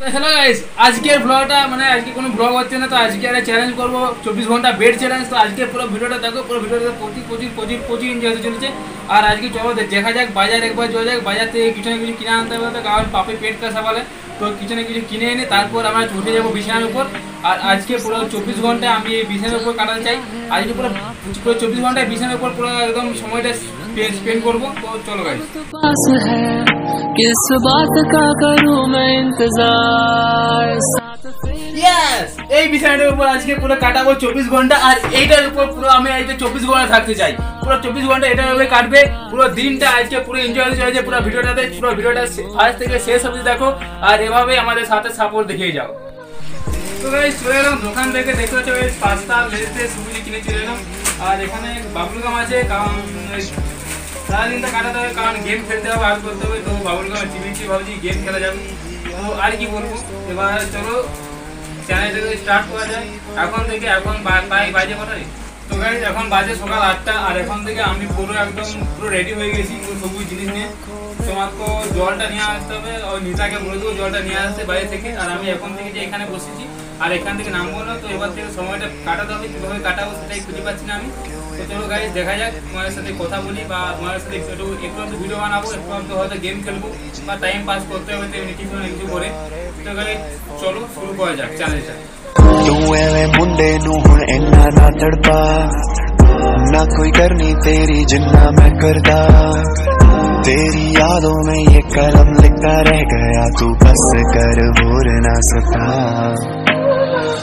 Hello guys আজকের ব্লগটা মানে আজকে কোনো ব্লগ হচ্ছে না, তো আজকে একটা চ্যালেঞ্জ করব, চব্বিশ ঘণ্টা বেড চ্যালেঞ্জ তো আজকে পুরো ভিডিওটা দেখো, পুরো ভিডিওটা প্রচুর প্রচুর প্রচুর প্রচুর এনজয় হতে চলেছে। আর আজকে চলো দেখা যাক, বাজার একবার চলে যাক, বাজার থেকে কিছু না কিছু কিনে আনতে হবে, তো কারণ পাপে পেট কাসা বলে, তো কিছু না কিছু কিনে এনে তারপর আমরা উঠে যাব বিছানার উপর। আর আজকে পুরো চব্বিশ ঘন্টা আমি এই বিছানার উপর কাটাতে চাই আজকে পুরো পুরো চব্বিশ ঘন্টায় বিছানার উপর পুরো একদম সময়টা স্পেন্ড করবো তো চলো গাইস तो पास है किस बात का करूं मैं इंतजार साथ फिर ইয়েস এই বিছানাটার উপর আজকে পুরো কাটাবো চব্বিশ ঘন্টা আর এইটার উপর পুরো আমি আজকে চব্বিশ ঘন্টা থাকতে চাই পুরো চব্বিশ ঘন্টা এটার উপরে কাটবে পুরো দিনটা আজকে পুরো এনজয় হতে চলেছে পুরো ভিডিওটাতে পুরো ভিডিওটা ফার্স্ট থেকে শেষ অবধি দেখো আর এভাবে আমাদের সাথে সাপোর্ট দেখিয়ে যাও তো চলে এলাম। দোকান থেকে দেখতে পাচ্ছ এই পাস্তা লেজে সুবিধি কিনে চলে এলাম আর এখানে বাবুল গাম আছে, কারণ সারাদিনটা কাটাতে হবে, কারণ গেম খেলতে হবে, আর করতে হবে। তো ভাবছি গেম খেলা যাবে তো আর কি বলব? এবার চলো চ্যানেলটাকে স্টার্ট করা যায় এখন থেকে, এখন বাজে কটা তো গাইজ এখন বাজে সকাল আটটা, আর এখন থেকে আমি পুরো একদম পুরো রেডি হয়ে গেছি পুরো সবুজ জিনিস নিয়ে। তোমার তো জলটা নিয়ে আসতে হবে ওই নিতাকে বলে দেবো, জলটা নিয়ে আসতে বাইরে থেকে। আর আমি এখন থেকে যে এখানে বসেছি আর এখান থেকে নামবো না তো এবার থেকে সময়টা কাটাতে হবে কীভাবে কাটাবো সেটাই খুঁজে পাচ্ছি না আমি তো চলো গাইজ দেখা যাক তোমাদের সাথে কথা বলি বা তোমাদের সাথে একটু একটু একটু ভিডিও বানাবো একটু একটু হয়তো গেম খেলবো বা টাইম পাস করতে হবে তেমনি কিছু না কিছু করে তো গাইজ চলো শুরু করা যাক চ্যালেঞ্জটা ਤੂੰ ਐਵੇਂ ਮੁੰਡੇ ਨੂੰ ਹੁਣ ਇੰਨਾ ਨਾ ਤੜਪਾ ਨਾ ਕੋਈ ਕਰਨੀ ਤੇਰੀ ਜਿੰਨਾ ਮੈਂ ਕਰਦਾ तेरी यादों में ये कलम लिखता रह गया तू बस कर भूल ना सका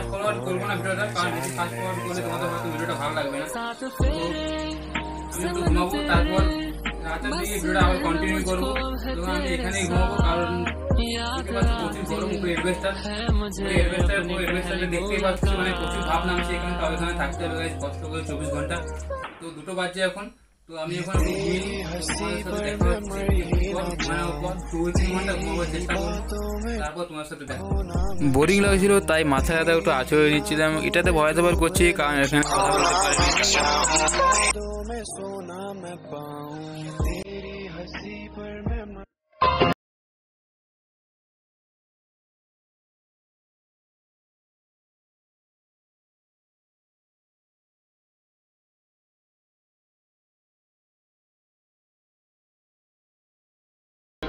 ফাস্ট ফরওয়ার্ড করব না ভিডিওটা, কারণ যদি ফাস্ট ফরওয়ার্ড করলে তোমাদের হয়তো ভিডিওটা ভালো লাগবে না। আমি একটু ঘুমাবো, তারপর রাতের দিকে ভিডিওটা আবার কন্টিনিউ করব। তো আমি এখানেই ঘুমাবো, কারণ প্রচুর গরম, পুরো মানে প্রচুর ভাব নামছে এখানে থাকতে হবে চব্বিশ ঘণ্টা। তো দুটো বাজছে এখন, তো আমি এখন ঘুমিয়ে নিই বোরিং লাগছিল, তাই মাথা ব্যথা একটু আচড়ে নিচ্ছিলাম। এটাতে ভয় দেবার করছি, কারণ এখানে কথা বলতে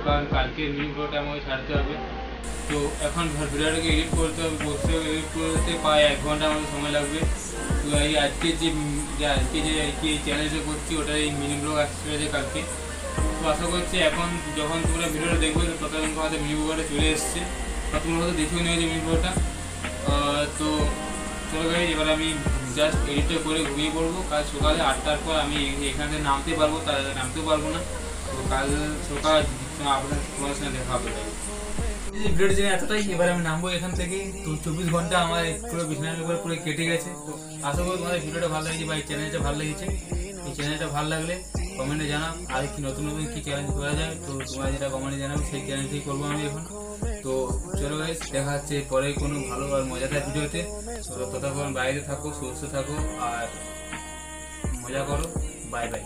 কারণ কালকে নিউ ভিডিওটা আমাকে ছাড়তে হবে। তো এখন ভিডিওটাকে এডিট করতে হবে বসতে হবে এডিট করতে প্রায় এক ঘণ্টা আমাদের সময় লাগবে। তো এই আজকে যে আজকে যে আর কি চ্যানেলটা করছি, ওটা এই মিনি ব্লগ আসছে কালকে। তো আশা করছি এখন যখন তোমরা ভিডিওটা দেখবে, তো ততক্ষণ তোমাদের মিনি ব্লগটা চলে এসছে। বা তোমরা হয়তো দেখেও নিয়েছো মিনি ব্লগটা তো চলো গাই এবার আমি জাস্ট এডিটটা করে ঘুমিয়ে পড়ব। কাল সকালে আটটার পর আমি এখানে নামতে পারব, তার নামতেও পারব না। তো কাল সকাল চব্বিশ ঘণ্টা আমার পুরো উপর পুরো কেটে গেছে। আশা ভিডিওটা ভালো লেগেছে ভালো লেগেছে। লাগলে আর কি নতুন নতুন কি করা যায় যেটা সেই করব আমি এখন। তো চলো পরে কোনো ভালো আর মজাদার ভিডিওতে। ততক্ষণ বাইরে থাকো, সুস্থ থাকো, আর মজা করো। Bye bye